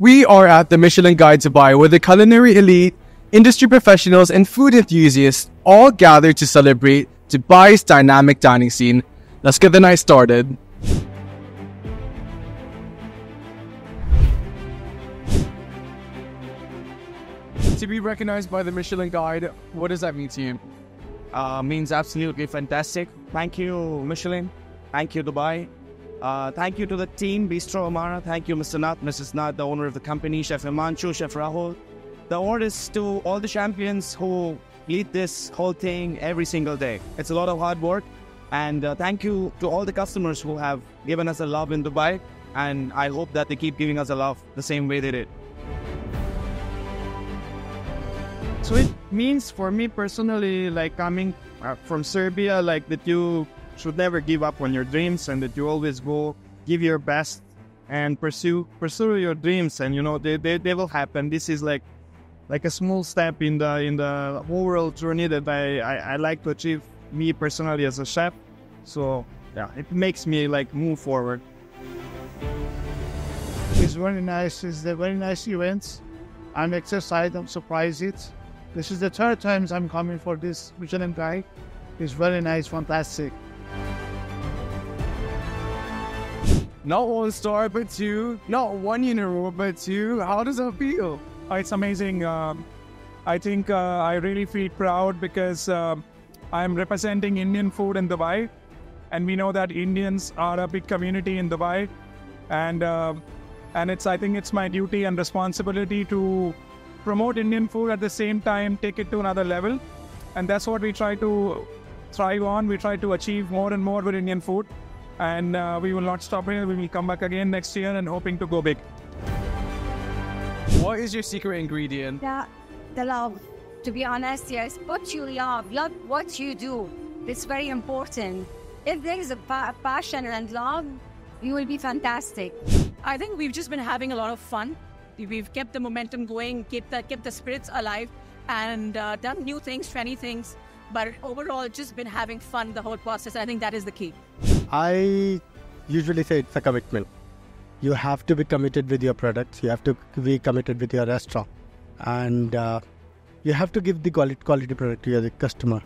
We are at the Michelin Guide Dubai where the culinary elite, industry professionals, and food enthusiasts all gather to celebrate Dubai's dynamic dining scene. Let's get the night started. To be recognized by the Michelin Guide, what does that mean to you? uh, means absolutely fantastic. Thank you, Michelin. Thank you, Dubai. Uh, thank you to the team, Bistro Amara. Thank you, Mr. Nath, Mrs. Nath, the owner of the company, Chef Himanshu, Chef Rahul. The award is to all the champions who lead this whole thing every single day. It's a lot of hard work. And uh, thank you to all the customers who have given us a love in Dubai. And I hope that they keep giving us a love the same way they did. So it means for me personally, like coming uh, from Serbia, like that you should never give up on your dreams and that you always go give your best and pursue pursue your dreams and you know they, they, they will happen. This is like like a small step in the in the overall journey that I, I, I like to achieve me personally as a chef. So yeah, it makes me like move forward. It's very nice. It's a very nice events. I'm excited. I'm surprised. It. This is the third times I'm coming for this Michelin guide. It's very nice, fantastic. Not one star, but two. Not one unicorn, but two. How does that feel? Uh, It's amazing. Um, I think uh, I really feel proud because um I'm representing Indian food in Dubai, and we know that Indians are a big community in Dubai, and uh, and it's I think it's my duty and responsibility to promote Indian food at the same time, take it to another level, and that's what we try to thrive on. We try to achieve more and more with Indian food, and uh, we will not stop here. We will come back again next year and hoping to go big. What is your secret ingredient? The, the love. To be honest, yes, what you love, love what you do. It's very important. If there is a pa- passion and love, you will be fantastic. I think we've just been having a lot of fun. We've kept the momentum going, kept the kept the spirits alive, and uh, done new things, trendy things. But overall, just been having fun the whole process. I think that is the key. I usually say it's a commitment. You have to be committed with your products. You have to be committed with your restaurant, and uh, you have to give the quality quality product to your customer.